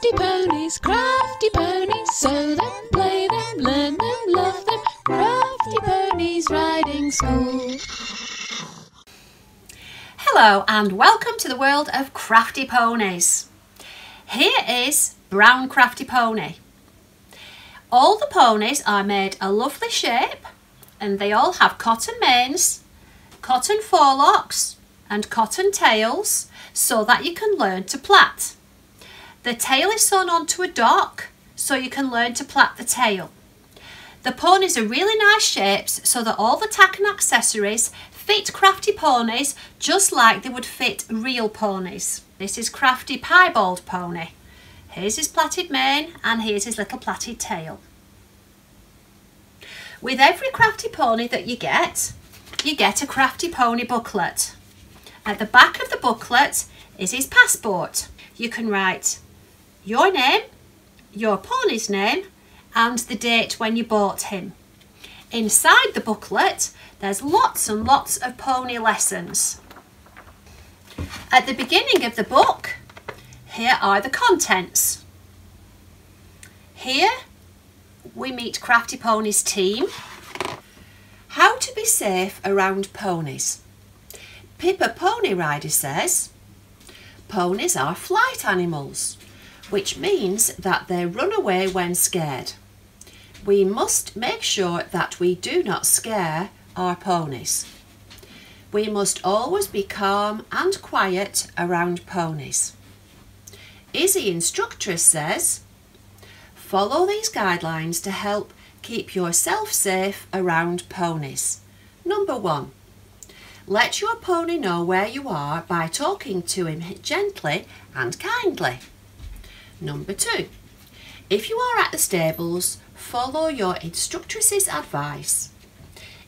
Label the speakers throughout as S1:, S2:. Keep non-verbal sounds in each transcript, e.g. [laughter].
S1: Crafty ponies, crafty ponies, sew them, play them, learn them, love them. Crafty ponies riding school.
S2: Hello and welcome to the world of crafty ponies. Here is Brown Crafty Pony. All the ponies are made a lovely shape and they all have cotton manes, cotton forelocks and cotton tails so that you can learn to plait. The tail is sewn onto a dock so you can learn to plait the tail. The ponies are really nice shapes so that all the tack and accessories fit crafty ponies just like they would fit real ponies. This is crafty piebald pony. Here's his plaited mane and here's his little plaited tail. With every crafty pony that you get, you get a crafty pony booklet. At the back of the booklet is his passport. You can write your name, your pony's name and the date when you bought him. Inside the booklet there's lots and lots of pony lessons. At the beginning of the book here are the contents. Here we meet Crafty Pony's team. How to be safe around ponies. Pippa Pony Rider says, Ponies are flight animals which means that they run away when scared. We must make sure that we do not scare our ponies. We must always be calm and quiet around ponies. Izzy Instructress says, follow these guidelines to help keep yourself safe around ponies. Number one, let your pony know where you are by talking to him gently and kindly. Number two, if you are at the stables, follow your instructress's advice.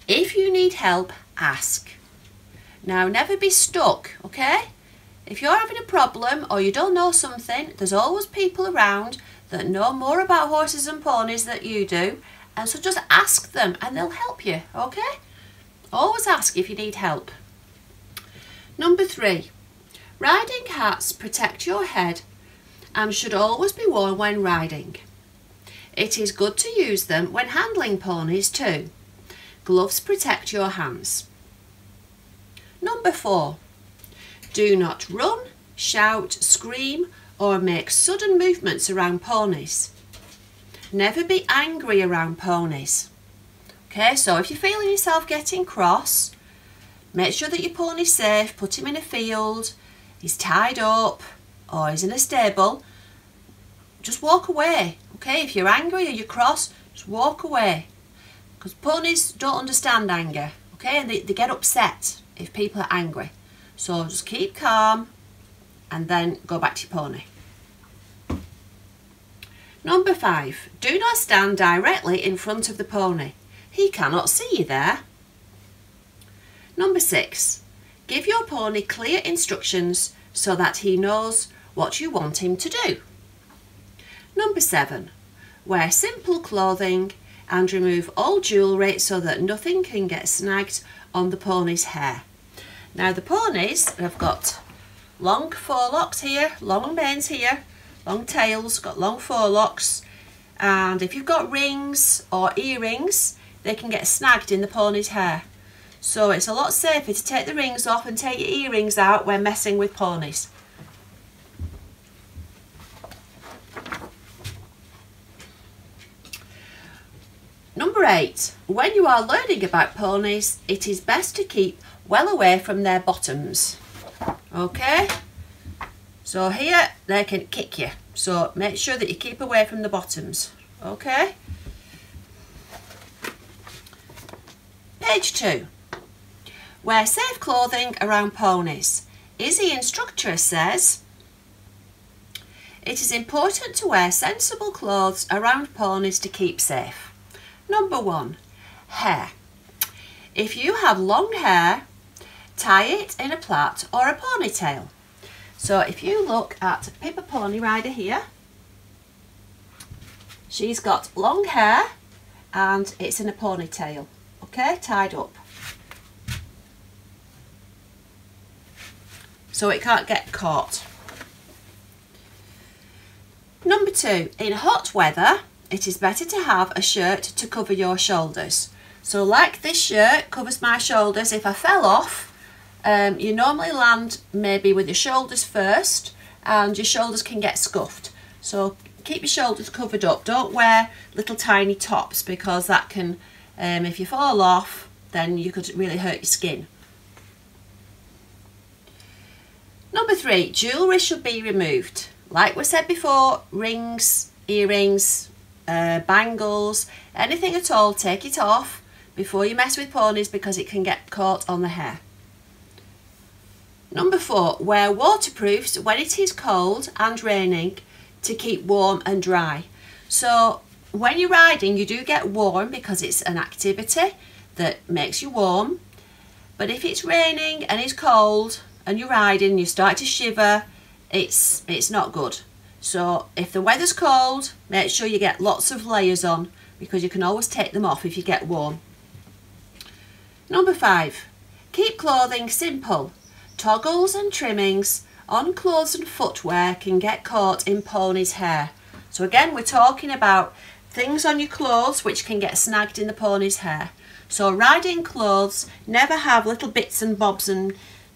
S2: If you need help, ask. Now, never be stuck, okay? If you're having a problem or you don't know something, there's always people around that know more about horses and ponies than you do, and so just ask them and they'll help you, okay? Always ask if you need help. Number three, riding hats protect your head and should always be worn when riding. It is good to use them when handling ponies too. Gloves protect your hands. Number four, do not run, shout, scream or make sudden movements around ponies. Never be angry around ponies. Okay, so if you're feeling yourself getting cross, make sure that your pony's safe, put him in a field, he's tied up, or he's in a stable, just walk away. Okay, if you're angry or you're cross, just walk away. Because ponies don't understand anger. Okay, and they, they get upset if people are angry. So just keep calm and then go back to your pony. Number five, do not stand directly in front of the pony. He cannot see you there. Number six, give your pony clear instructions so that he knows what you want him to do. Number seven, wear simple clothing and remove all jewellery so that nothing can get snagged on the pony's hair. Now the ponies have got long forelocks here, long manes here, long tails, got long forelocks and if you've got rings or earrings they can get snagged in the pony's hair. So it's a lot safer to take the rings off and take your earrings out when messing with ponies. Number eight, when you are learning about ponies, it is best to keep well away from their bottoms. Okay? So here, they can kick you. So make sure that you keep away from the bottoms. Okay? Page two. Wear safe clothing around ponies. Izzy Instructress says, It is important to wear sensible clothes around ponies to keep safe. Number one, hair. If you have long hair, tie it in a plait or a ponytail. So if you look at Pippa Pony Rider here, she's got long hair and it's in a ponytail, okay, tied up. So it can't get caught. Number two, in hot weather, it is better to have a shirt to cover your shoulders. So like this shirt covers my shoulders, if I fell off, um, you normally land maybe with your shoulders first and your shoulders can get scuffed. So keep your shoulders covered up. Don't wear little tiny tops because that can, um, if you fall off, then you could really hurt your skin. Number three, jewellery should be removed. Like we said before, rings, earrings, uh, bangles, anything at all, take it off before you mess with ponies because it can get caught on the hair. Number four, wear waterproofs when it is cold and raining to keep warm and dry. So when you're riding, you do get warm because it's an activity that makes you warm. But if it's raining and it's cold and you're riding, you start to shiver, it's, it's not good. So if the weather's cold, make sure you get lots of layers on because you can always take them off if you get warm. Number five, keep clothing simple. Toggles and trimmings on clothes and footwear can get caught in pony's hair. So again, we're talking about things on your clothes which can get snagged in the pony's hair. So riding clothes never have little bits and bobs and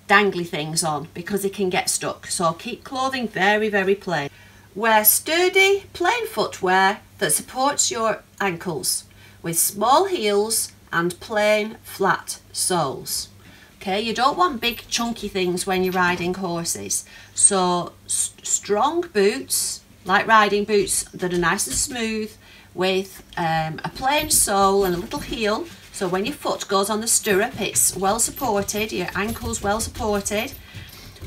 S2: dangly things on because it can get stuck. So keep clothing very, very plain. Wear sturdy, plain footwear that supports your ankles with small heels and plain flat soles. Okay, you don't want big chunky things when you're riding horses. So strong boots, like riding boots that are nice and smooth with um, a plain sole and a little heel. So when your foot goes on the stirrup, it's well supported, your ankle's well supported,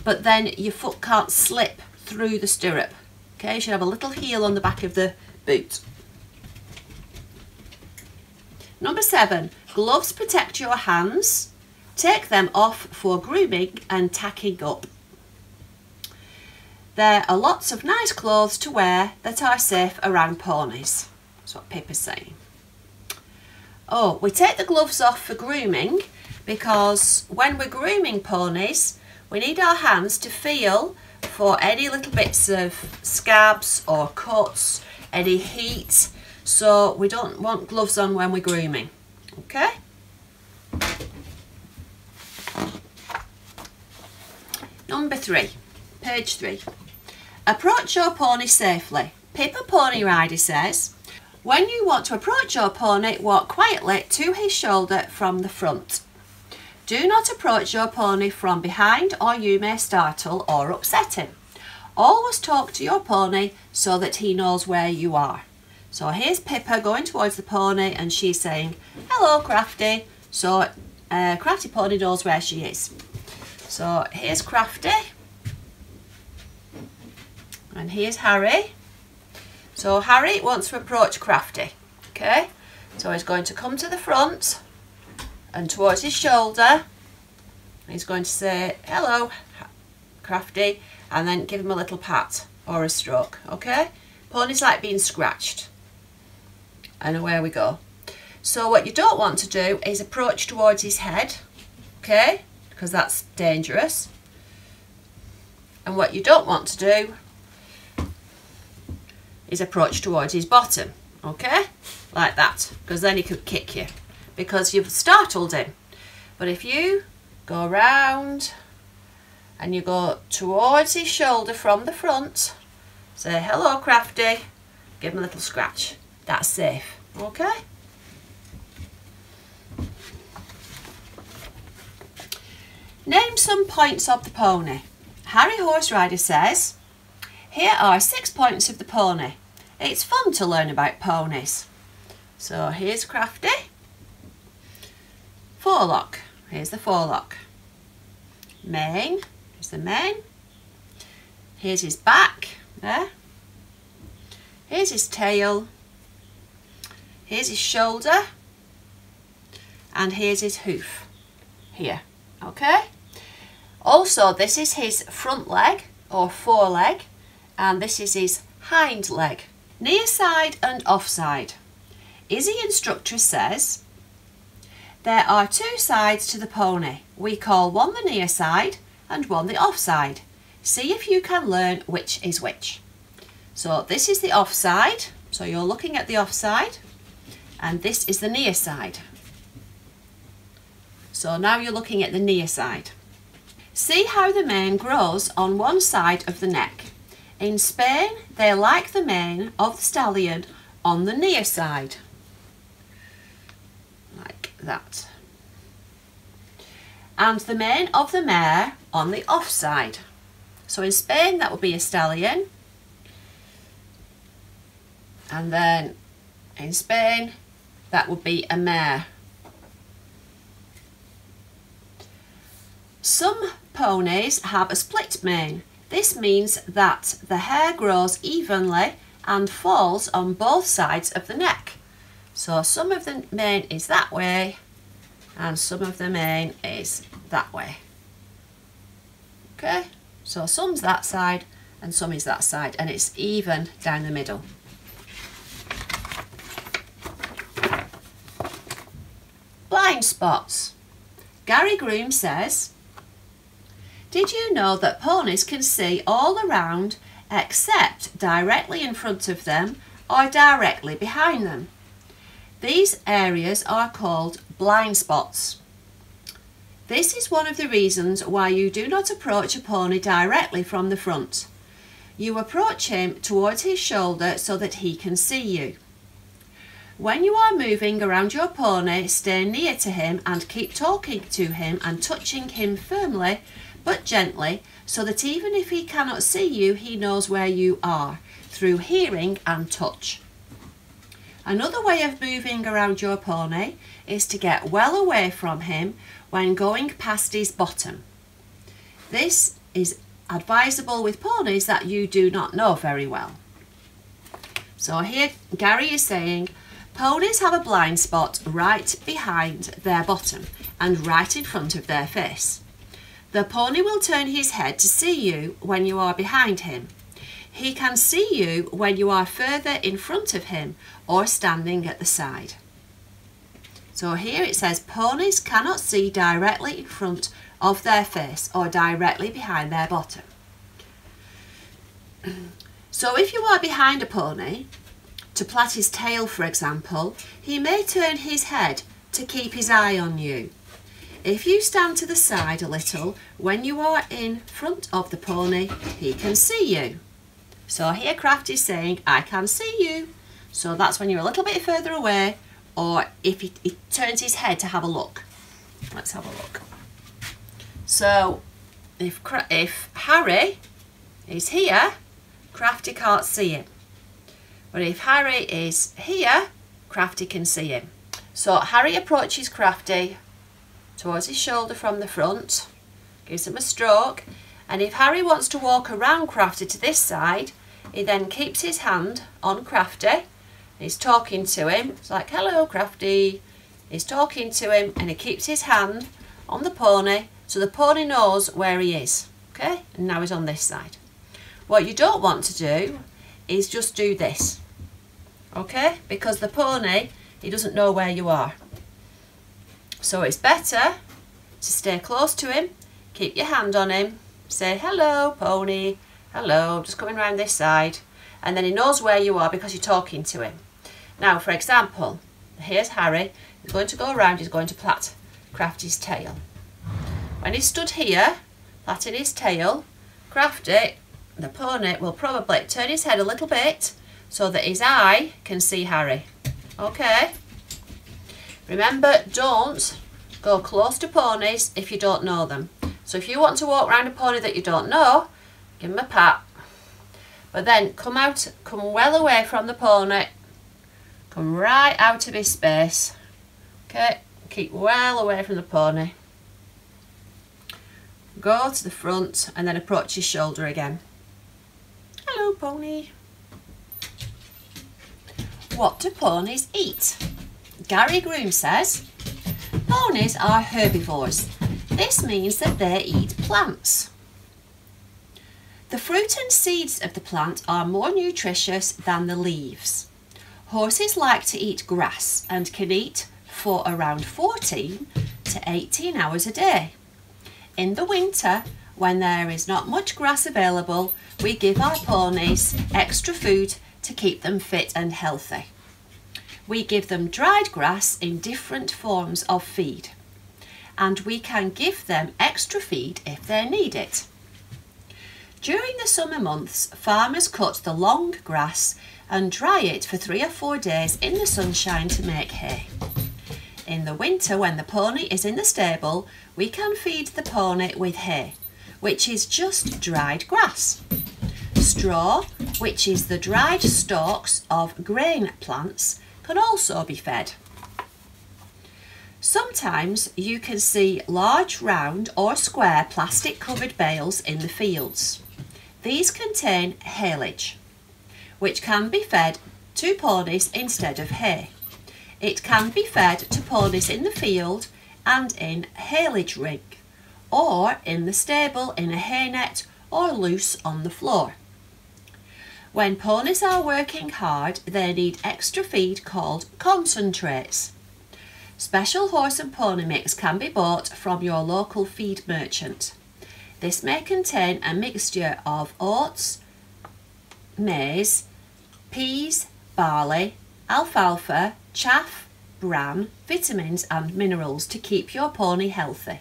S2: but then your foot can't slip through the stirrup. Okay, you should have a little heel on the back of the boot. Number seven, gloves protect your hands. Take them off for grooming and tacking up. There are lots of nice clothes to wear that are safe around ponies. That's what Pippa's saying. Oh, we take the gloves off for grooming because when we're grooming ponies, we need our hands to feel for any little bits of scabs or cuts, any heat. So we don't want gloves on when we're grooming. Okay? Number three, page three. Approach your pony safely. Pippa Pony Rider says, when you want to approach your pony, walk quietly to his shoulder from the front. Do not approach your pony from behind or you may startle or upset him. Always talk to your pony so that he knows where you are. So here's Pippa going towards the pony and she's saying, hello Crafty. So uh, Crafty Pony knows where she is. So here's Crafty. And here's Harry. So Harry wants to approach Crafty. Okay, so he's going to come to the front and towards his shoulder. He's going to say, hello, Crafty, and then give him a little pat or a stroke. Okay, ponies like being scratched. And away we go. So what you don't want to do is approach towards his head. Okay, because that's dangerous. And what you don't want to do is approach towards his bottom, okay? Like that, because then he could kick you because you've startled him. But if you go round and you go towards his shoulder from the front, say, hello, Crafty, give him a little scratch. That's safe, okay? Name some points of the pony. Harry Horse Rider says, Here are six points of the pony. It's fun to learn about ponies. So here's Crafty. Forelock. Here's the forelock. Mane. Here's the mane. Here's his back. There. Here's his tail. Here's his shoulder. And here's his hoof. Here. Okay? Also, this is his front leg or foreleg and this is his hind leg. Near side and offside. Izzy instructor says, there are two sides to the pony. We call one the near side and one the off side. See if you can learn which is which. So this is the off side. So you're looking at the off side and this is the near side. So now you're looking at the near side. See how the mane grows on one side of the neck. In Spain, they like the mane of the stallion on the near side. That. And the mane of the mare on the off side. So in Spain, that would be a stallion. And then in Spain, that would be a mare. Some ponies have a split mane. This means that the hair grows evenly and falls on both sides of the neck. So some of the mane is that way and some of the mane is that way. Okay, so some's that side and some is that side and it's even down the middle. Blind spots. Gary Groom says, Did you know that ponies can see all around except directly in front of them or directly behind them? These areas are called blind spots. This is one of the reasons why you do not approach a pony directly from the front. You approach him towards his shoulder so that he can see you. When you are moving around your pony, stay near to him and keep talking to him and touching him firmly but gently so that even if he cannot see you, he knows where you are through hearing and touch. Another way of moving around your pony is to get well away from him when going past his bottom. This is advisable with ponies that you do not know very well. So here Gary is saying Ponies have a blind spot right behind their bottom and right in front of their face. The pony will turn his head to see you when you are behind him. He can see you when you are further in front of him or standing at the side. So here it says ponies cannot see directly in front of their face or directly behind their bottom. [clears throat] So if you are behind a pony, to plait his tail, for example, he may turn his head to keep his eye on you. If you stand to the side a little, when you are in front of the pony, he can see you. So here Craft is saying, I can see you. So that's when you're a little bit further away, or if he, he turns his head to have a look. Let's have a look. So if, if Harry is here, Crafty can't see him. But if Harry is here, Crafty can see him. So Harry approaches Crafty towards his shoulder from the front, gives him a stroke, and if Harry wants to walk around Crafty to this side, he then keeps his hand on Crafty. He's talking to him. It's like, hello, Crafty. He's talking to him and he keeps his hand on the pony so the pony knows where he is. Okay, and now he's on this side. What you don't want to do is just do this. Okay, because the pony, he doesn't know where you are. So it's better to stay close to him, keep your hand on him, say hello pony, hello, just coming around this side and then he knows where you are because you're talking to him. Now for example, here's Harry, he's going to go around, he's going to plait Crafty's tail. When he's stood here, plaiting his tail, Crafty the pony will probably turn his head a little bit so that his eye can see Harry. Okay? Remember, don't go close to ponies if you don't know them. So if you want to walk around a pony that you don't know, give him a pat. But then come out, come well away from the pony. Come right out of his space. Okay? Keep well away from the pony. Go to the front and then approach his shoulder again. Hello, pony. What do ponies eat? Gary Groom says, ponies are herbivores. This means that they eat plants. The fruit and seeds of the plant are more nutritious than the leaves. Horses like to eat grass and can eat for around 14 to 18 hours a day. In the winter, when there is not much grass available, we give our ponies extra food to keep them fit and healthy. We give them dried grass in different forms of feed and we can give them extra feed if they need it. During the summer months, farmers cut the long grass and dry it for three or four days in the sunshine to make hay. In the winter, when the pony is in the stable, we can feed the pony with hay, which is just dried grass. Straw, which is the dried stalks of grain plants, can also be fed. Sometimes you can see large round or square plastic covered bales in the fields. These contain haylage, which can be fed to ponies instead of hay. It can be fed to ponies in the field and in haylage ring, or in the stable in a hay net or loose on the floor. When ponies are working hard, they need extra feed called concentrates. Special horse and pony mix can be bought from your local feed merchant. This may contain a mixture of oats, maize, peas, barley, alfalfa, chaff, bran, vitamins and minerals to keep your pony healthy.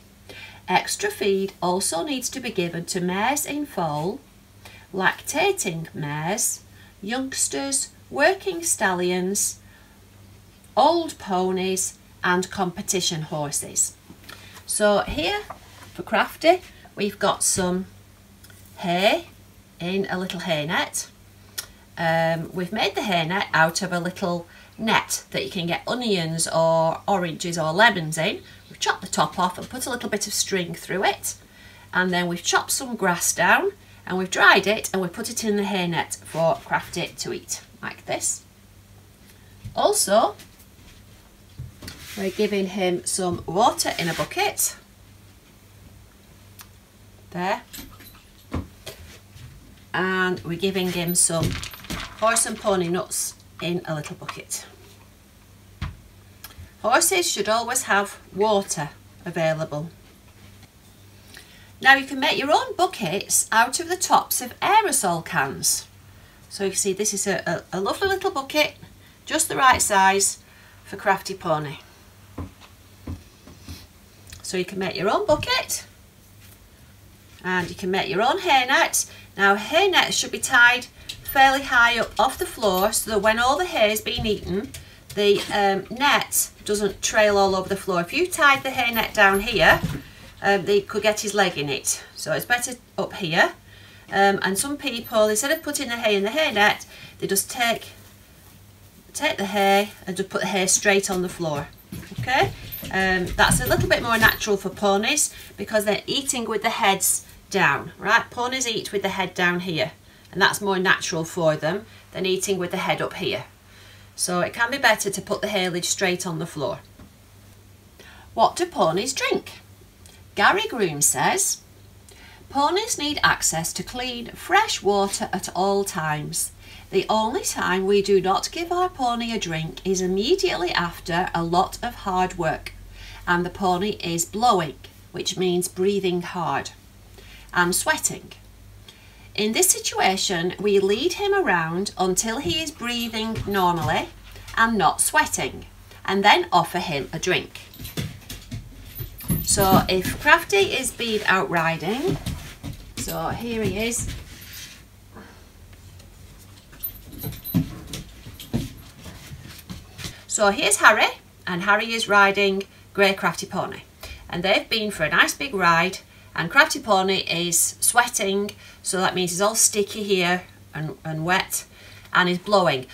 S2: Extra feed also needs to be given to mares in foal, lactating mares, youngsters, working stallions, old ponies and competition horses. So here for Crafty we've got some hay in a little hay net. Um, we've made the hay net out of a little net that you can get onions or oranges or lemons in. We've chopped the top off and put a little bit of string through it and then we've chopped some grass down and we've dried it and we put it in the hay net for Crafty to eat like this. Also we're giving him some water in a bucket. There. And we're giving him some horse and pony nuts in a little bucket. Horses should always have water available. Now you can make your own buckets out of the tops of aerosol cans. So you can see this is a, a, a lovely little bucket, just the right size for Crafty Pony. So you can make your own bucket and you can make your own hay net. Now hay nets should be tied fairly high up off the floor so that when all the hay is being eaten the um, net doesn't trail all over the floor. If you tied the hay net down here um, they could get his leg in it so it's better up here um, and some people instead of putting the hay in the hay net they just take take the hay and just put the hay straight on the floor okay um, that's a little bit more natural for ponies because they're eating with the heads down, right? Ponies eat with the head down here and that's more natural for them than eating with the head up here. So it can be better to put the haylage straight on the floor. What do ponies drink? Gary Groom says, Ponies need access to clean, fresh water at all times. The only time we do not give our pony a drink is immediately after a lot of hard work and the pony is blowing, which means breathing hard, and sweating. In this situation, we lead him around until he is breathing normally and not sweating, and then offer him a drink. So if Crafty is being out riding, so here he is, So here's Harry, and Harry is riding Grey Crafty Pony. And they've been for a nice big ride, and Crafty Pony is sweating, so that means he's all sticky here and, and wet, and he's blowing.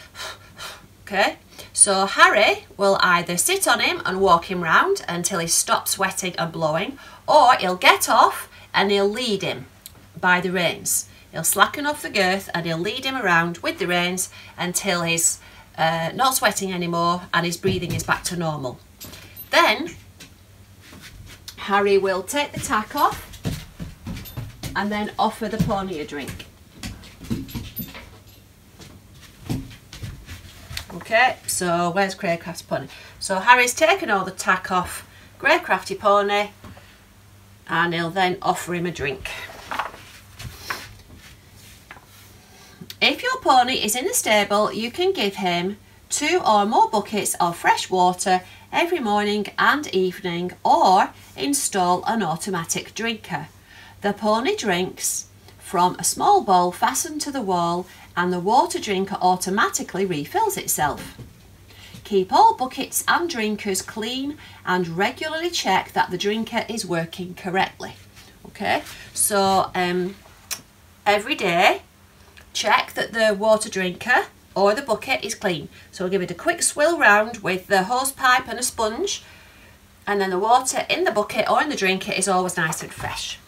S2: [sighs] okay, so Harry will either sit on him and walk him round until he stops sweating and blowing, or he'll get off and he'll lead him by the reins. He'll slacken off the girth and he'll lead him around with the reins until he's uh, not sweating anymore and his breathing is back to normal. Then Harry will take the tack off and then offer the pony a drink. Okay, so where's Grey Crafty Pony? So Harry's taken all the tack off Grey Crafty Pony and he'll then offer him a drink. If your pony is in the stable, you can give him two or more buckets of fresh water every morning and evening or install an automatic drinker. The pony drinks from a small bowl fastened to the wall and the water drinker automatically refills itself. Keep all buckets and drinkers clean and regularly check that the drinker is working correctly. Okay, so um, every day check that the water drinker or the bucket is clean. So we'll give it a quick swill round with the hose pipe and a sponge and then the water in the bucket or in the drinker is always nice and fresh.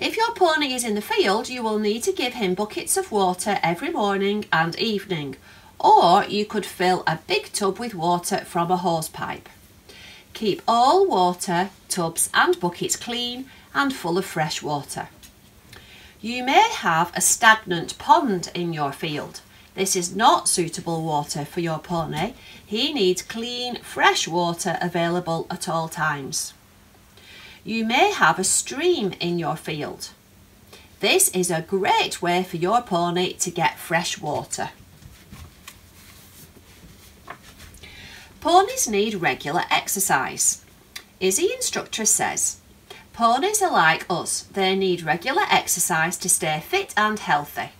S2: If your pony is in the field, you will need to give him buckets of water every morning and evening, or you could fill a big tub with water from a hose pipe. Keep all water, tubs and buckets clean and full of fresh water. You may have a stagnant pond in your field. This is not suitable water for your pony. He needs clean, fresh water available at all times. You may have a stream in your field. This is a great way for your pony to get fresh water. Ponies need regular exercise. Izzy Instructor says, Ponies are like us, they need regular exercise to stay fit and healthy.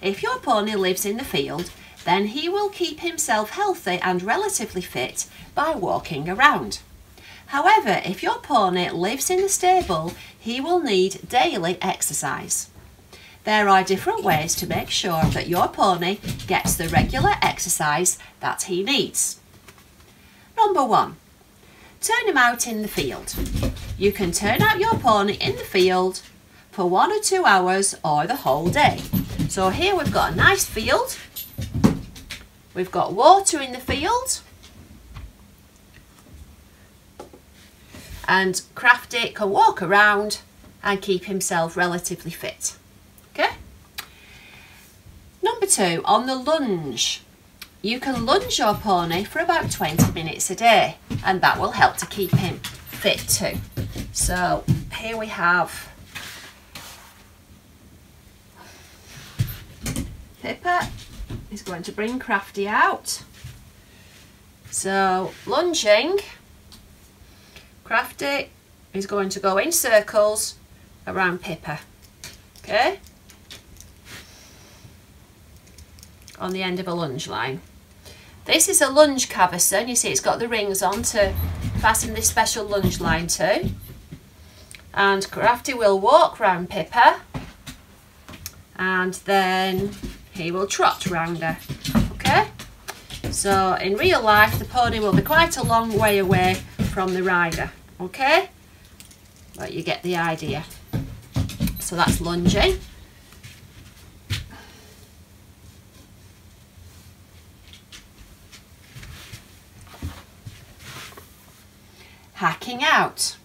S2: If your pony lives in the field, then he will keep himself healthy and relatively fit by walking around. However, if your pony lives in the stable, he will need daily exercise. There are different ways to make sure that your pony gets the regular exercise that he needs. Number one, turn him out in the field. You can turn out your pony in the field for one or two hours or the whole day. So here we've got a nice field. We've got water in the field. And Crafty can walk around and keep himself relatively fit. Okay? Number two, on the lunge. You can lunge your pony for about 20 minutes a day and that will help to keep him fit too. So here we have Pippa is going to bring Crafty out. So lunging, Crafty is going to go in circles around Pippa. Okay? On the end of a lunge line. This is a lunge cavesson. You see it's got the rings on to fasten this special lunge line to. And Crafty will walk round Pippa and then he will trot round her. Okay? So in real life the pony will be quite a long way away from the rider. Okay? But you get the idea. So that's lunging. hacking out.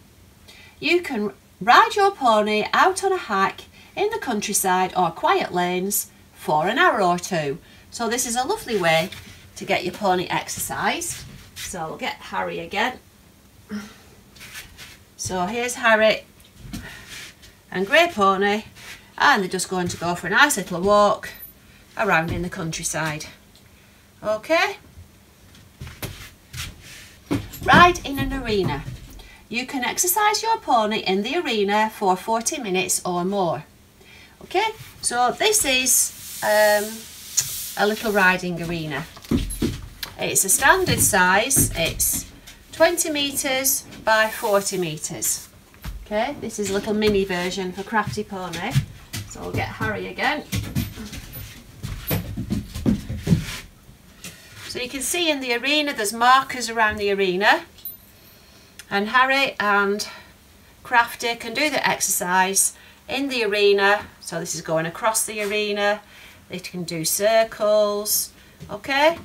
S2: You can ride your pony out on a hack in the countryside or quiet lanes for an hour or two. So this is a lovely way to get your pony exercised. So we'll get Harry again. So here's Harry and Grey Pony and they're just going to go for a nice little walk around in the countryside. Okay? Ride in an arena. You can exercise your pony in the arena for 40 minutes or more. Okay, so this is um, a little riding arena. It's a standard size, it's 20 metres by 40 metres. Okay, this is a little mini version for Crafty Pony. So we'll get Harry again. So you can see in the arena there's markers around the arena and Harry and Crafty can do the exercise in the arena so this is going across the arena they can do circles okay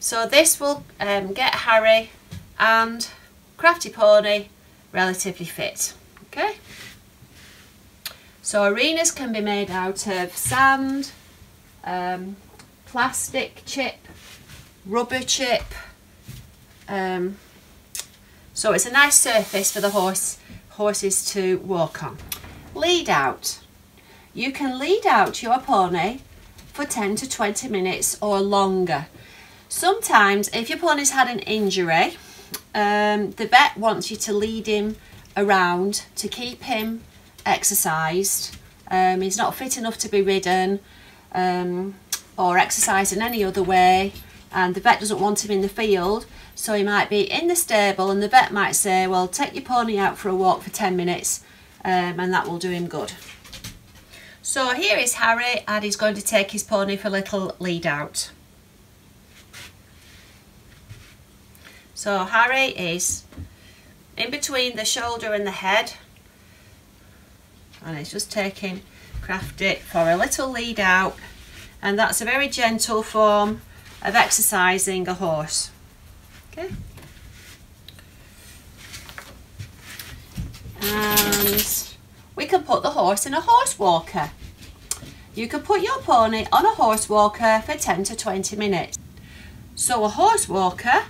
S2: so this will um, get Harry and Crafty Pony relatively fit okay so arenas can be made out of sand um, plastic chip rubber chip. Um, so it's a nice surface for the horse horses to walk on. Lead out. You can lead out your pony for 10 to 20 minutes or longer. Sometimes if your pony's had an injury, um, the vet wants you to lead him around to keep him exercised. Um, he's not fit enough to be ridden um, or exercised in any other way and the vet doesn't want him in the field so he might be in the stable and the vet might say well take your pony out for a walk for 10 minutes um, and that will do him good. So here is Harry and he's going to take his pony for a little lead out. So Harry is in between the shoulder and the head and he's just taking Crafty for a little lead out and that's a very gentle form of exercising a horse. Okay. And we can put the horse in a horse walker. You can put your pony on a horse walker for 10 to 20 minutes. So a horse walker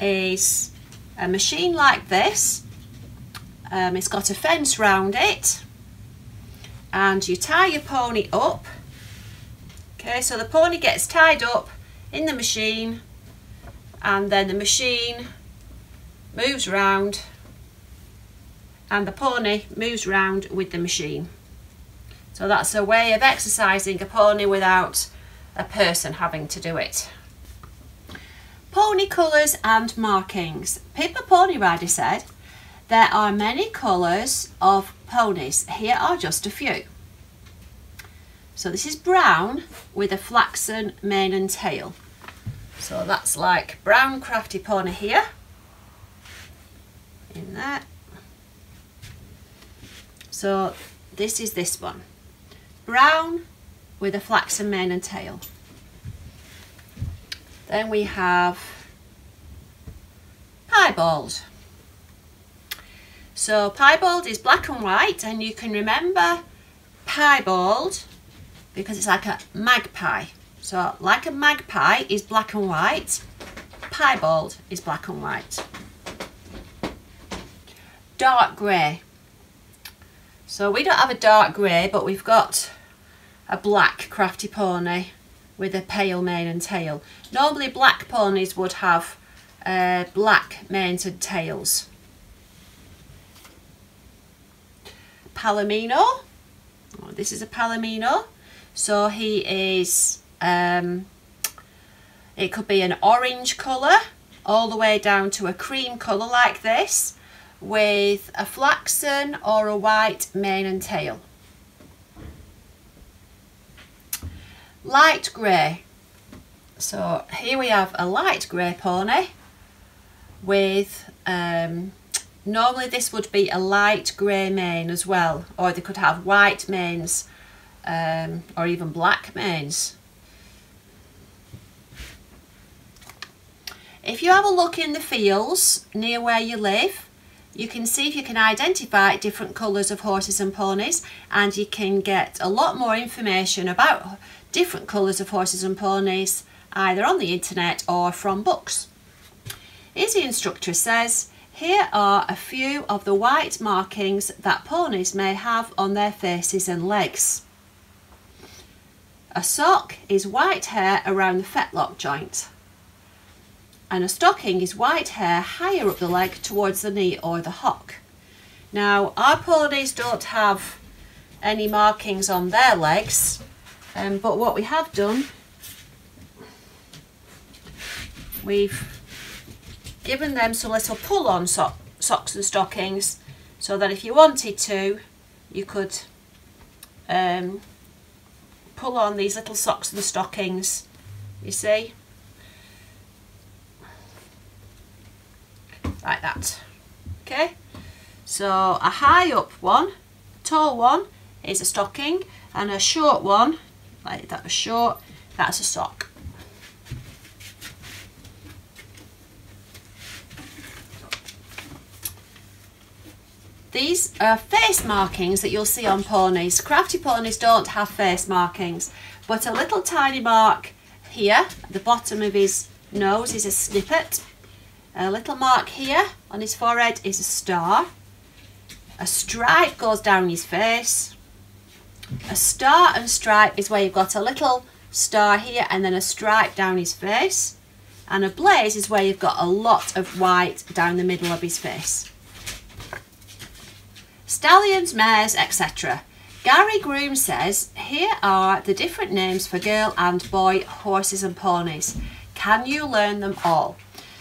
S2: is a machine like this. Um, it's got a fence round it and you tie your pony up. Okay, so the pony gets tied up in the machine and then the machine moves round and the pony moves round with the machine. So that's a way of exercising a pony without a person having to do it. Pony colours and markings. Pippa Pony Rider said, there are many colours of ponies. Here are just a few. So this is brown with a flaxen mane and tail. So that's like brown crafty pony here. In there. So this is this one. Brown with a flaxen mane and tail. Then we have piebald. So piebald is black and white and you can remember piebald because it's like a magpie. So like a magpie is black and white, piebald is black and white. Dark grey. So we don't have a dark grey but we've got a black crafty pony with a pale mane and tail. Normally black ponies would have uh, black manes and tails. Palomino. Oh, this is a Palomino. So he is, um, it could be an orange colour all the way down to a cream colour like this with a flaxen or a white mane and tail. Light grey. So here we have a light grey pony with um, normally this would be a light grey mane as well or they could have white manes um, or even black manes. If you have a look in the fields near where you live you can see if you can identify different colours of horses and ponies and you can get a lot more information about different colours of horses and ponies either on the internet or from books. Izzy Instructor says, here are a few of the white markings that ponies may have on their faces and legs. A sock is white hair around the fetlock joint. And a stocking is white hair higher up the leg towards the knee or the hock. Now, our ponies don't have any markings on their legs, um, but what we have done, we've given them some little pull-on so socks and stockings so that if you wanted to you could um, pull on these little socks and stockings you see? Like that. Okay? So a high up one tall one is a stocking and a short one like that was short that's a sock These are face markings that you'll see on ponies. Crafty ponies don't have face markings, but a little tiny mark here at the bottom of his nose is a snippet. A little mark here on his forehead is a star. A stripe goes down his face. A star and stripe is where you've got a little star here and then a stripe down his face. And a blaze is where you've got a lot of white down the middle of his face. Stallions, mares, etc. Gary Groom says, here are the different names for girl and boy horses and ponies. Can you learn them all?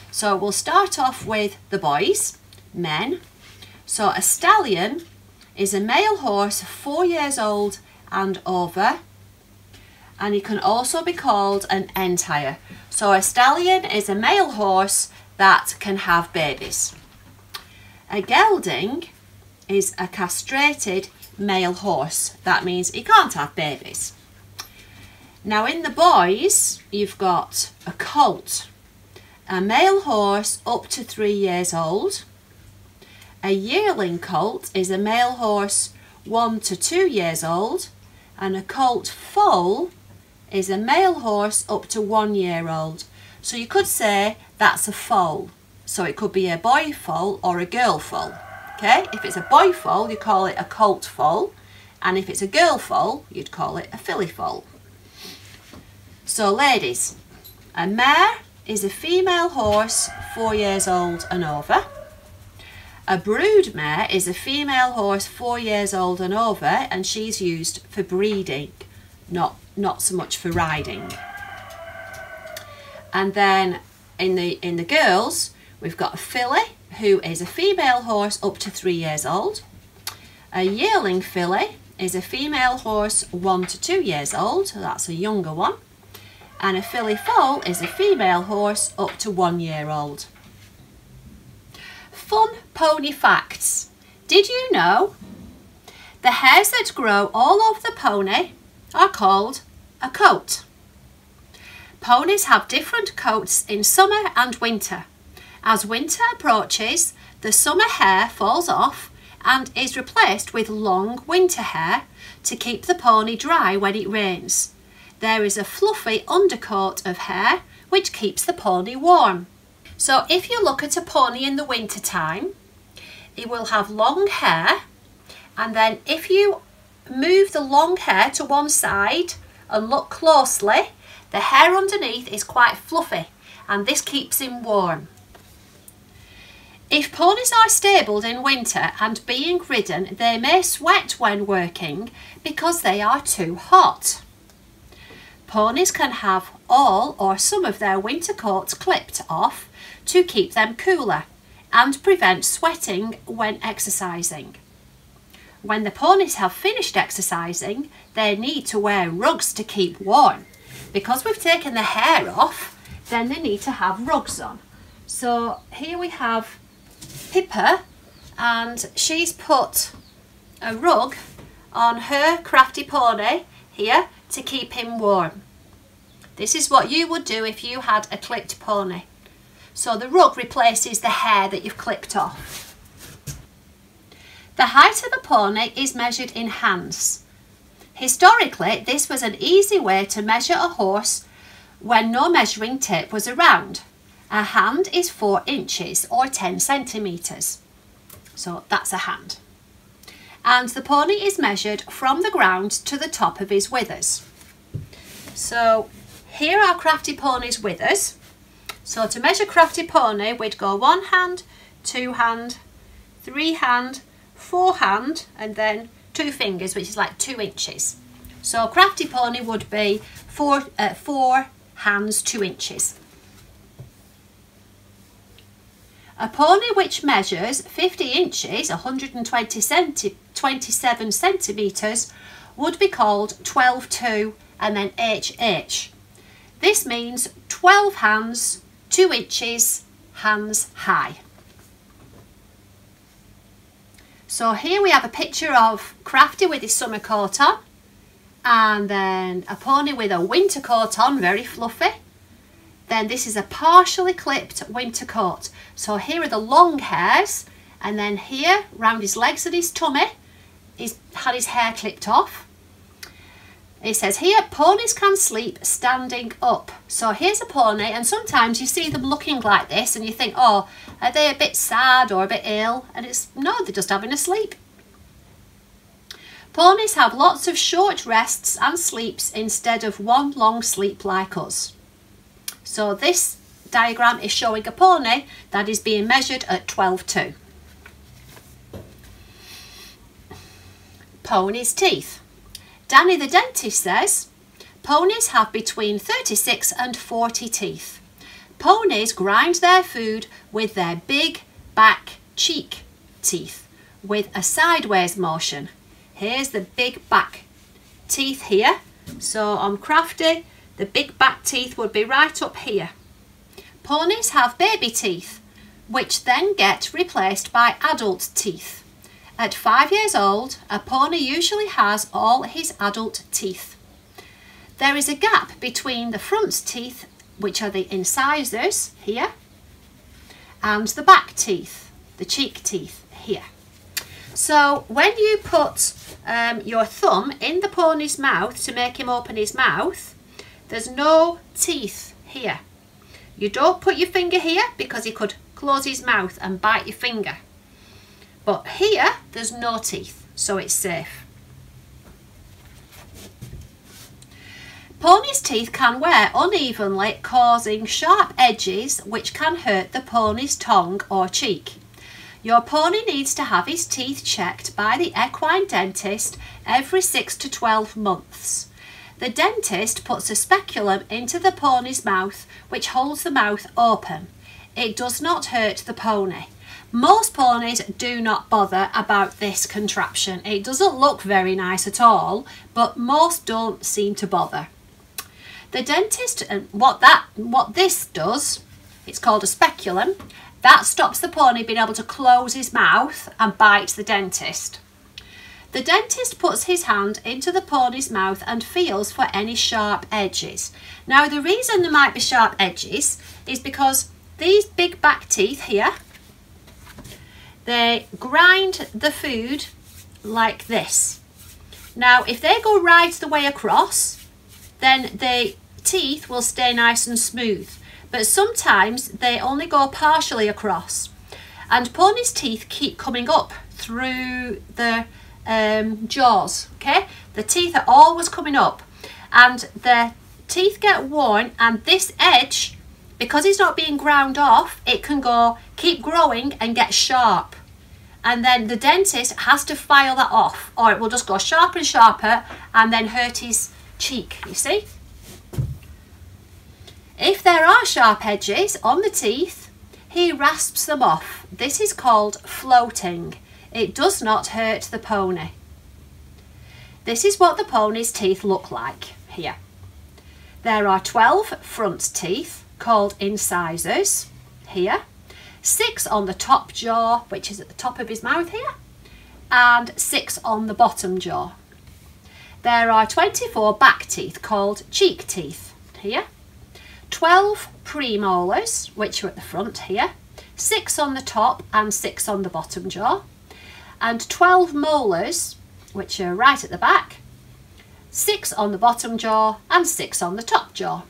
S2: So we'll start off with the boys, men. So a stallion is a male horse four years old and over and he can also be called an entire. So a stallion is a male horse that can have babies. A gelding is a castrated male horse. That means he can't have babies. Now in the boys, you've got a colt, a male horse up to three years old. A yearling colt is a male horse one to two years old and a colt foal is a male horse up to one year old. So you could say that's a foal. So it could be a boy foal or a girl foal. Okay, if it's a boy foal, you call it a colt foal. And if it's a girl foal, you'd call it a filly foal. So ladies, a mare is a female horse four years old and over. A brood mare is a female horse four years old and over and she's used for breeding, not not so much for riding. And then in the in the girls, we've got a filly who is a female horse up to three years old. A yearling filly is a female horse one to two years old, so that's a younger one. And a filly foal is a female horse up to one year old. Fun pony facts. Did you know the hairs that grow all over the pony are called a coat. Ponies have different coats in summer and winter. As winter approaches, the summer hair falls off and is replaced with long winter hair to keep the pony dry when it rains. There is a fluffy undercoat of hair which keeps the pony warm. So if you look at a pony in the winter time, it will have long hair and then if you move the long hair to one side and look closely, the hair underneath is quite fluffy and this keeps him warm. If ponies are stabled in winter and being ridden, they may sweat when working because they are too hot. Ponies can have all or some of their winter coats clipped off to keep them cooler and prevent sweating when exercising. When the ponies have finished exercising, they need to wear rugs to keep warm. Because we've taken the hair off, then they need to have rugs on. So here we have Pippa and she's put a rug on her crafty pony here to keep him warm. This is what you would do if you had a clipped pony. So the rug replaces the hair that you've clipped off. The height of a pony is measured in hands. Historically, this was an easy way to measure a horse when no measuring tape was around. A hand is 4 inches or 10 centimetres. So that's a hand. And the pony is measured from the ground to the top of his withers. So here are Crafty Pony's withers. So to measure Crafty Pony, we'd go one hand, two hand, three hand, four hand and then two fingers which is like two inches. So crafty pony would be four, uh, four hands two inches. A pony which measures 50 inches, 120 centi 27 centimetres, would be called 12-2 and then HH. This means 12 hands, 2 inches, hands high. So here we have a picture of Crafty with his summer coat on and then a pony with a winter coat on, very fluffy. Then this is a partially clipped winter coat. So here are the long hairs and then here round his legs and his tummy he's had his hair clipped off. It says here, ponies can sleep standing up. So here's a pony and sometimes you see them looking like this and you think, oh, are they a bit sad or a bit ill? And it's, no, they're just having a sleep. Ponies have lots of short rests and sleeps instead of one long sleep like us. So this diagram is showing a pony that is being measured at 12.2. Pony's teeth. Danny the dentist says, ponies have between 36 and 40 teeth. Ponies grind their food with their big back cheek teeth with a sideways motion. Here's the big back teeth here. So I'm Crafty, the big back teeth would be right up here. Ponies have baby teeth, which then get replaced by adult teeth. At five years old, a pony usually has all his adult teeth. There is a gap between the front teeth, which are the incisors here, and the back teeth, the cheek teeth here. So when you put um, your thumb in the pony's mouth to make him open his mouth, there's no teeth here. You don't put your finger here because he could close his mouth and bite your finger. But here, there's no teeth, so it's safe. Pony's teeth can wear unevenly, causing sharp edges which can hurt the pony's tongue or cheek. Your pony needs to have his teeth checked by the equine dentist every 6 to 12 months. The dentist puts a speculum into the pony's mouth which holds the mouth open. It does not hurt the pony. Most ponies do not bother about this contraption. It doesn't look very nice at all, but most don't seem to bother. The dentist, and what that, what this does, it's called a speculum, that stops the pony being able to close his mouth and bite the dentist. The dentist puts his hand into the pony's mouth and feels for any sharp edges. Now the reason there might be sharp edges is because these big back teeth here they grind the food like this. Now, if they go right the way across, then the teeth will stay nice and smooth. But sometimes they only go partially across. And pony's teeth keep coming up through the um, jaws, okay? The teeth are always coming up. And the teeth get worn and this edge, because it's not being ground off, it can go, keep growing and get sharp and then the dentist has to file that off or it will just go sharper and sharper and then hurt his cheek, you see? If there are sharp edges on the teeth, he rasps them off. This is called floating. It does not hurt the pony. This is what the pony's teeth look like here. There are 12 front teeth called incisors here six on the top jaw, which is at the top of his mouth here, and six on the bottom jaw. There are 24 back teeth called cheek teeth here, 12 premolars, which are at the front here, six on the top and six on the bottom jaw, and 12 molars, which are right at the back, six on the bottom jaw and six on the top jaw.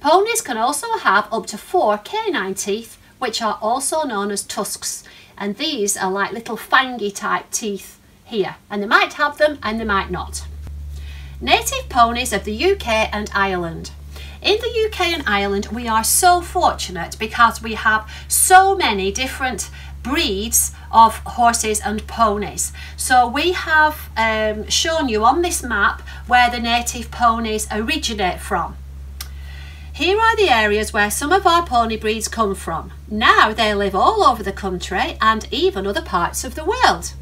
S2: Ponies can also have up to four canine teeth which are also known as tusks. And these are like little fangy type teeth here. And they might have them and they might not. Native ponies of the UK and Ireland. In the UK and Ireland, we are so fortunate because we have so many different breeds of horses and ponies. So we have um, shown you on this map where the native ponies originate from. Here are the areas where some of our pony breeds come from. Now they live all over the country and even other parts of the world.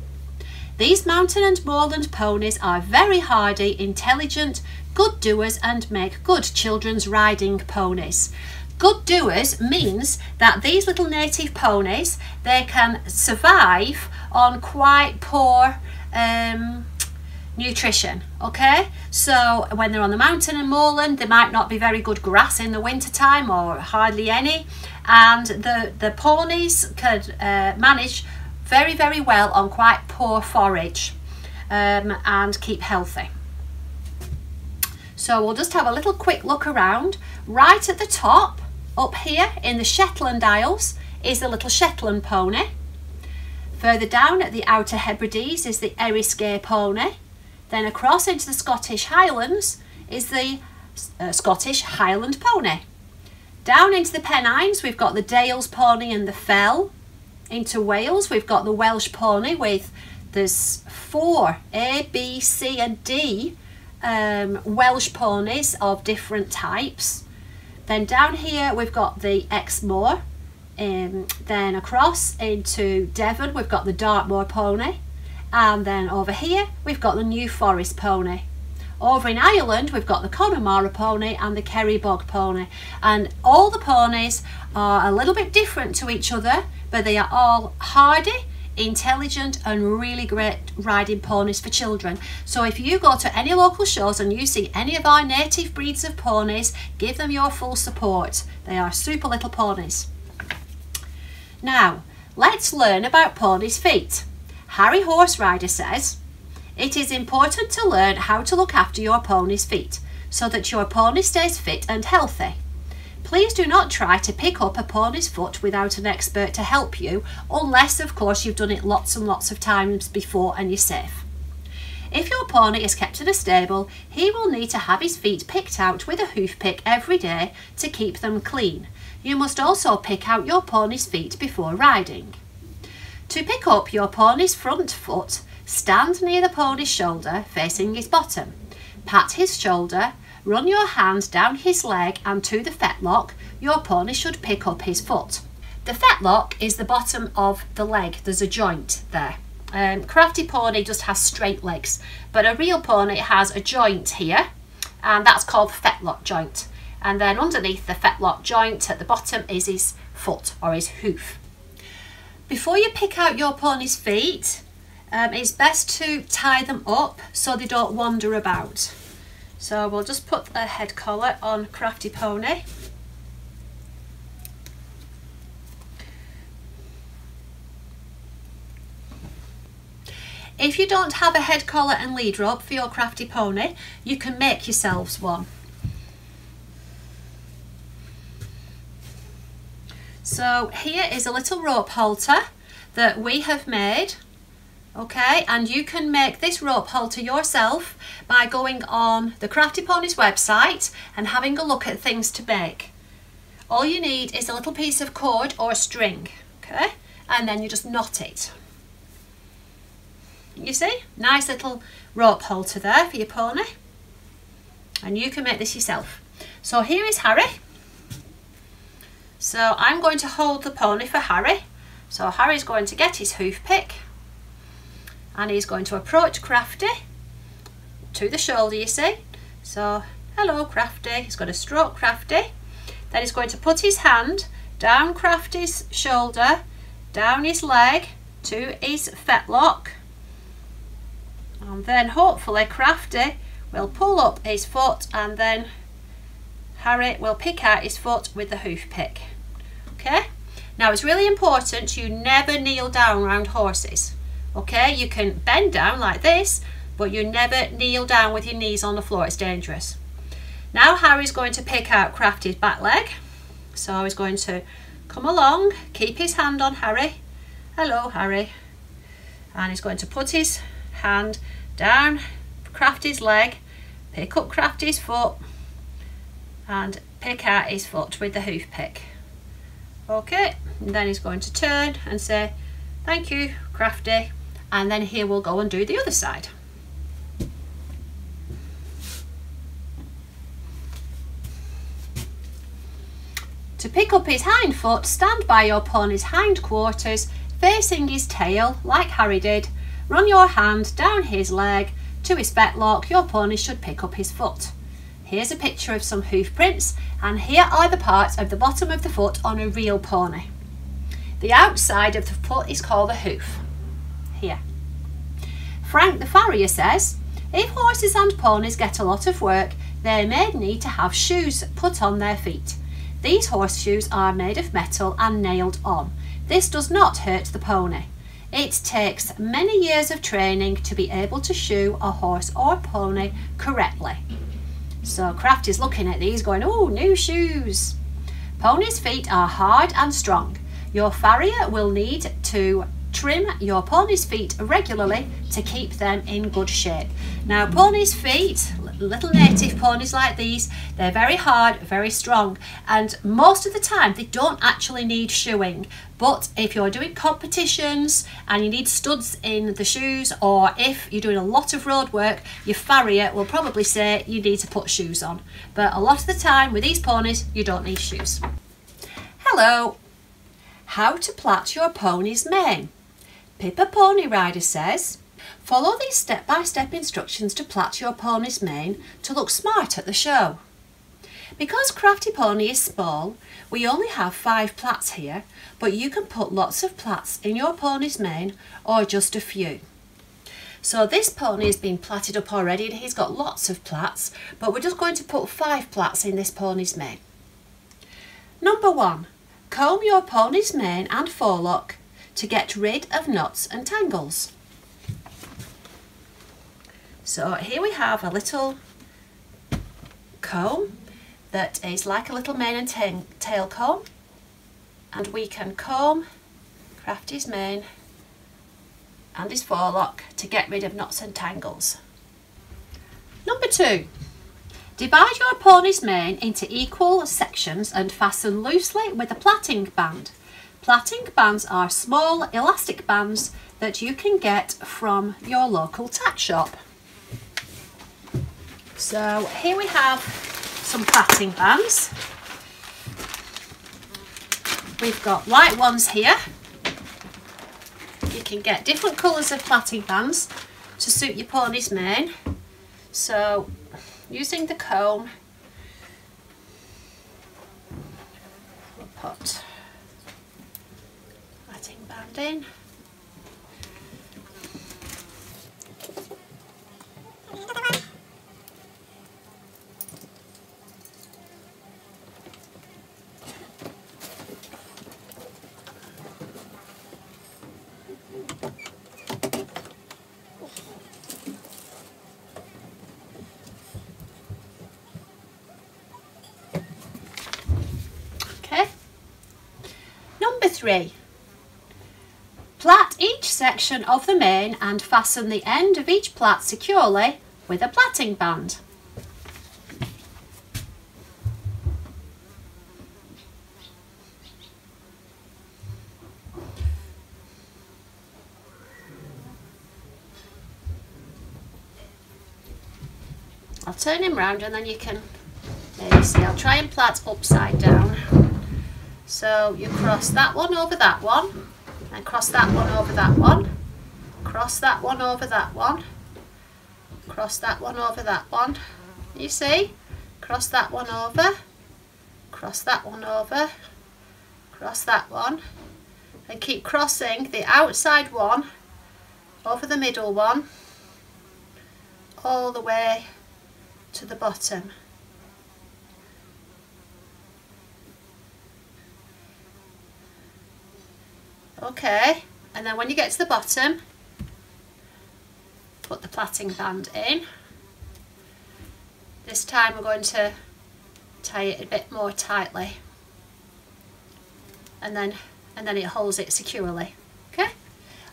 S2: These mountain and moorland ponies are very hardy, intelligent, good doers and make good children's riding ponies. Good doers means that these little native ponies, they can survive on quite poor um, nutrition okay? So when they're on the mountain and moorland there might not be very good grass in the winter time or hardly any. And the the ponies could uh, manage very very well on quite poor forage um, and keep healthy. So we'll just have a little quick look around. Right at the top up here in the Shetland Isles is the little Shetland pony Further down at the Outer Hebrides is the Eriskay pony. Then across into the Scottish Highlands is the uh, Scottish Highland pony. Down into the Pennines we've got the Dales pony and the Fell. Into Wales we've got the Welsh pony with there's four A, B, C and D um, Welsh ponies of different types. Then down here we've got the Exmoor. Um, then across into Devon we've got the Dartmoor pony. And then over here we've got the New Forest pony. Over in Ireland we've got the Connemara pony and the Kerry Bog pony. And all the ponies are a little bit different to each other but they are all hardy intelligent and really great riding ponies for children. So if you go to any local shows and you see any of our native breeds of ponies, give them your full support. They are super little ponies. Now, let's learn about ponies' feet. Harry Horse Rider says, it is important to learn how to look after your pony's feet so that your pony stays fit and healthy. Please do not try to pick up a pony's foot without an expert to help you, unless of course you've done it lots and lots of times before and you're safe. If your pony is kept in a stable, he will need to have his feet picked out with a hoof pick every day to keep them clean. You must also pick out your pony's feet before riding. To pick up your pony's front foot, stand near the pony's shoulder facing his bottom. Pat his shoulder Run your hand down his leg and to the fetlock, your pony should pick up his foot. The fetlock is the bottom of the leg, there's a joint there. Um, crafty pony just has straight legs, but a real pony has a joint here, and that's called the fetlock joint. And then underneath the fetlock joint at the bottom is his foot or his hoof. Before you pick out your pony's feet, um, it's best to tie them up so they don't wander about. So we'll just put a head collar on Crafty Pony. If you don't have a head collar and lead rope for your crafty pony, you can make yourselves one. So here is a little rope halter that we have made okay and you can make this rope halter yourself by going on the Crafty Ponies website and having a look at things to make. All you need is a little piece of cord or string okay and then you just knot it. You see nice little rope halter there for your pony and you can make this yourself. So here is Harry. So I'm going to hold the pony for Harry. So Harry's going to get his hoof pick and he's going to approach Crafty to the shoulder you see. So hello Crafty. He's going to stroke Crafty. Then he's going to put his hand down Crafty's shoulder down his leg to his fetlock. And then hopefully Crafty will pull up his foot and then Harry will pick out his foot with the hoof pick. Okay? Now it's really important you never kneel down around horses okay you can bend down like this but you never kneel down with your knees on the floor it's dangerous. Now Harry's going to pick out Crafty's back leg. So he's going to come along keep his hand on Harry. Hello Harry. And he's going to put his hand down Crafty's leg pick up Crafty's foot and pick out his foot with the hoof pick. Okay and then he's going to turn and say thank you Crafty and then here we'll go and do the other side. To pick up his hind foot, stand by your pony's hind quarters, facing his tail, like Harry did. Run your hand down his leg to his fetlock, your pony should pick up his foot. Here's a picture of some hoof prints, and here are the parts of the bottom of the foot on a real pony. The outside of the foot is called the hoof here. Frank the farrier says, if horses and ponies get a lot of work, they may need to have shoes put on their feet. These horseshoes are made of metal and nailed on. This does not hurt the pony. It takes many years of training to be able to shoe a horse or pony correctly. So Craft is looking at these going, oh, new shoes. Ponies' feet are hard and strong. Your farrier will need to Trim your pony's feet regularly to keep them in good shape. Now ponies' feet, little native ponies like these, they're very hard, very strong and most of the time they don't actually need shoeing. But if you're doing competitions and you need studs in the shoes or if you're doing a lot of road work, your farrier will probably say you need to put shoes on. But a lot of the time with these ponies, you don't need shoes. Hello! How to plait your pony's mane. Pippa Pony Rider says, Follow these step-by-step -step instructions to plait your pony's mane to look smart at the show. Because Crafty Pony is small, we only have five plaits here, but you can put lots of plaits in your pony's mane or just a few. So this pony has been plaited up already and he's got lots of plaits, but we're just going to put five plaits in this pony's mane. Number one, comb your pony's mane and forelock to get rid of knots and tangles. So here we have a little comb that is like a little mane and tail comb and we can comb Crafty's mane and his forelock to get rid of knots and tangles. Number two, divide your pony's mane into equal sections and fasten loosely with a plaiting band. Plaiting bands are small elastic bands that you can get from your local tack shop. So here we have some plaiting bands. We've got white ones here. You can get different colours of plaiting bands to suit your pony's mane. So using the comb, we'll put Okay. Number three, Each section of the mane and fasten the end of each plait securely with a plaiting band. I'll turn him round and then you can see. I'll try and plait upside down. So you cross that one over that one and cross that one over that one, cross that one over that one, cross that one over that one, you see, cross that one over, cross that one over, cross that one, and keep crossing the outside one over the middle one, all the way to the bottom. Okay, and then when you get to the bottom, put the plaiting band in. This time we're going to tie it a bit more tightly. And then and then it holds it securely okay?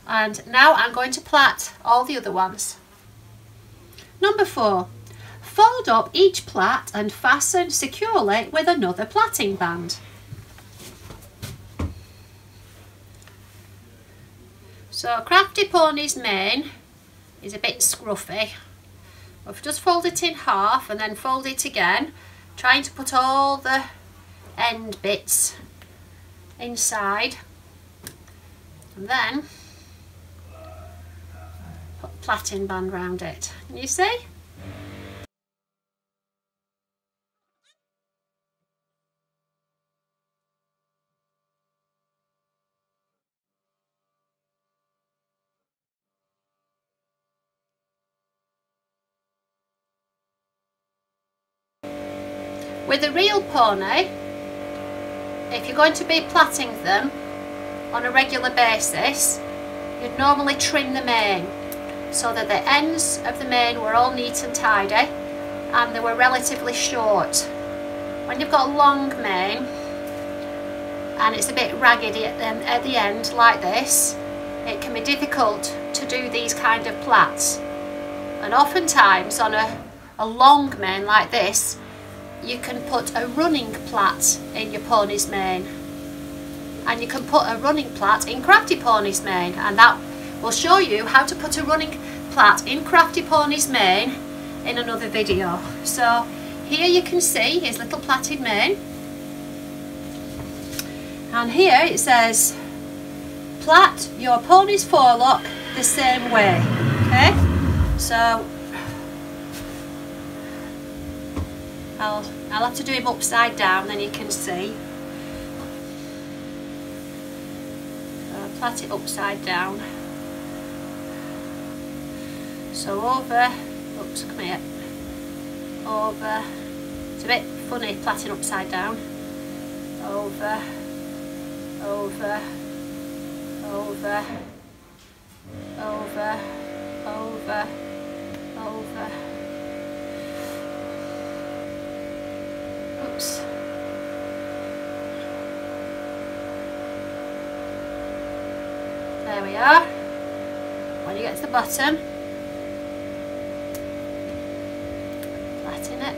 S2: And now I'm going to plait all the other ones. Number four fold up each plait and fasten securely with another plaiting band So Crafty Pony's mane is a bit scruffy. I've just folded it in half and then fold it again, trying to put all the end bits inside. And then put plaiting band round it. You see? With a real pony, if you're going to be plaiting them on a regular basis, you'd normally trim the mane so that the ends of the mane were all neat and tidy and they were relatively short. When you've got a long mane and it's a bit raggedy at the, end like this, it can be difficult to do these kind of plats. And oftentimes on a, a long mane like this, you can put a running plait in your pony's mane. And you can put a running plait in Crafty Pony's mane. And that will show you how to put a running plait in Crafty Pony's mane in another video. So here you can see his little plaited mane. And here it says, plait your pony's forelock the same way. Okay, so I'll, I'll have to do him upside down then you can see. So I'll plait it upside down. So over, oops come here, over, it's a bit funny plaiting upside down, over, over, over, over, over, over, There we are. When you get to the bottom, plaiting it,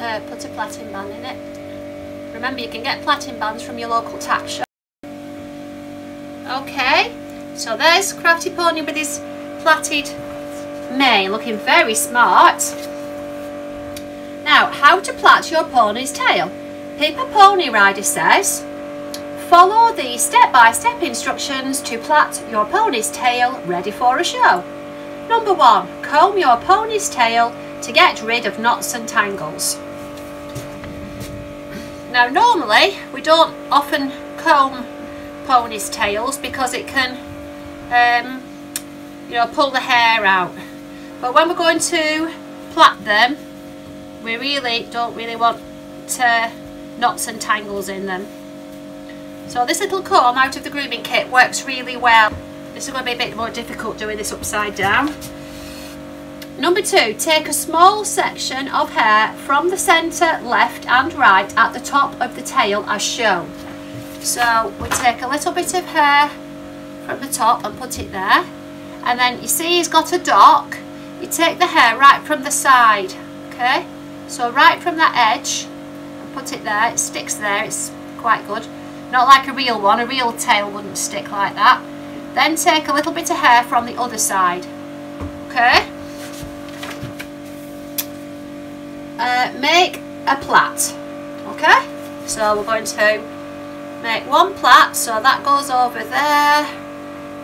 S2: uh, put a plaiting band in it. Remember you can get plaiting bands from your local tack shop. Okay, so there's Crafty Pony with his plaited mane, looking very smart. Now, how to plait your pony's tail. Pippa Pony Rider says, follow the step-by-step -step instructions to plait your pony's tail ready for a show. Number one, comb your pony's tail to get rid of knots and tangles. Now normally we don't often comb ponies tails because it can um, you know pull the hair out but when we're going to plait them we really don't really want knots and tangles in them so this little comb out of the grooming kit works really well this is going to be a bit more difficult doing this upside down Number two, take a small section of hair from the centre, left and right at the top of the tail as shown. So we take a little bit of hair from the top and put it there. And then you see he's got a dock. You take the hair right from the side, okay? So right from that edge, put it there. It sticks there, it's quite good. Not like a real one, a real tail wouldn't stick like that. Then take a little bit of hair from the other side, okay? uh, make a plait okay so we're going to make one plait so that goes over there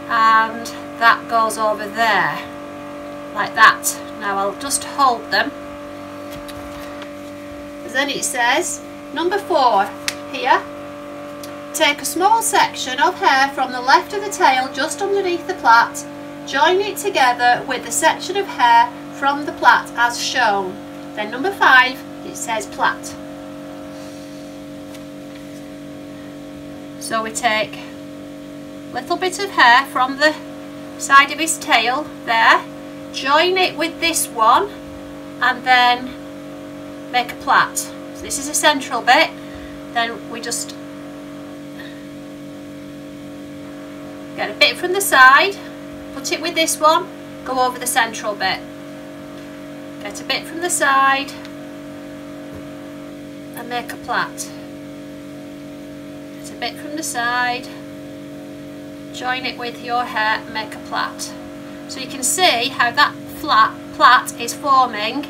S2: and that goes over there like that now I'll just hold them then it says number four here take a small section of hair from the left of the tail just underneath the plait join it together with the section of hair from the plait as shown then number five, it says plait. So we take little bit of hair from the side of his tail there, join it with this one and then make a plait. So this is a central bit, then we just get a bit from the side, put it with this one, go over the central bit. Get a bit from the side and make a plait. Get a bit from the side, join it with your hair and make a plait. So you can see how that flat plait is forming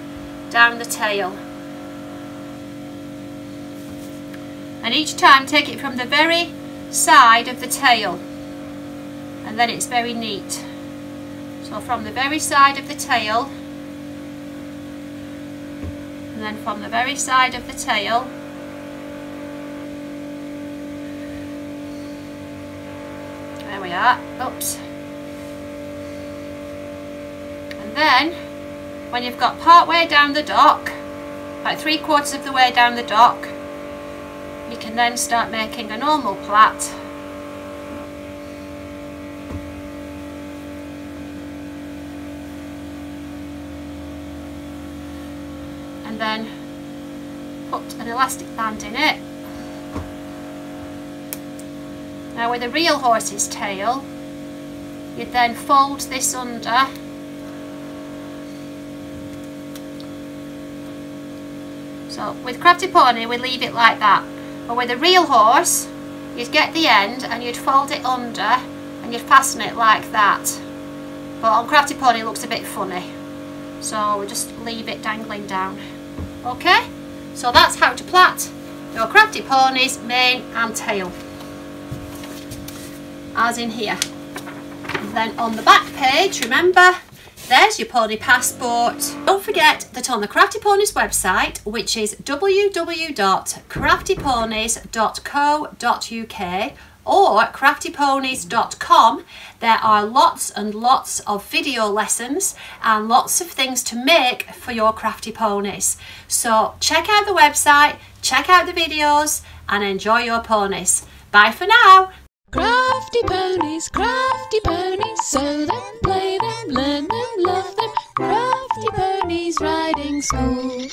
S2: down the tail. And each time take it from the very side of the tail. And then it's very neat. So from the very side of the tail and then from the very side of the tail there we are. Oops. And then when you've got part way down the dock about three quarters of the way down the dock you can then start making a normal plait and then put an elastic band in it. Now with a real horse's tail, you'd then fold this under. So with Crafty Pony we leave it like that but with a real horse you'd get the end and you'd fold it under and you'd fasten it like that. But on Crafty Pony it looks a bit funny. So we'll just leave it dangling down. Okay? So that's how to plait your Crafty Pony's mane and tail. As in here. And then on the back page remember there's your pony passport. Don't forget that on the Crafty Ponies website, which is www.craftyponies.co.uk or craftyponies.com, there are lots and lots of video lessons and lots of things to make for your crafty ponies. So check out the website, check out the videos and enjoy your ponies. Bye for now.
S1: Crafty ponies, crafty ponies, sew them, play them, learn them, love them. Crafty ponies riding school.